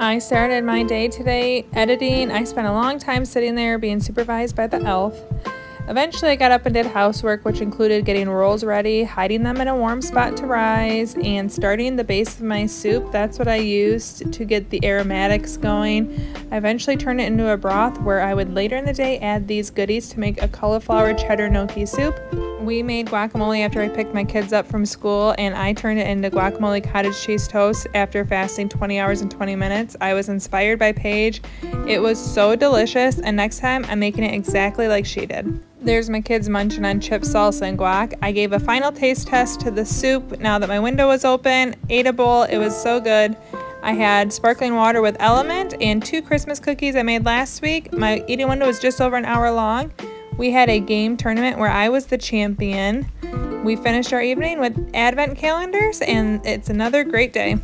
I started my day today editing. I spent a long time sitting there being supervised by the elf. Eventually, I got up and did housework, which included getting rolls ready, hiding them in a warm spot to rise, and starting the base of my soup. That's what I used to get the aromatics going. I eventually turned it into a broth where I would later in the day add these goodies to make a cauliflower cheddar gnocchi soup. We made guacamole after I picked my kids up from school, and I turned it into guacamole cottage cheese toast after fasting 20 hours and 20 minutes. I was inspired by Paige. It was so delicious, and next time I'm making it exactly like she did. There's my kids munching on chip salsa, and guac. I gave a final taste test to the soup now that my window was open. Ate a bowl, it was so good. I had sparkling water with LMNT and two Christmas cookies I made last week. My eating window was just over an hour long. We had a game tournament where I was the champion. We finished our evening with advent calendars, and it's another great day.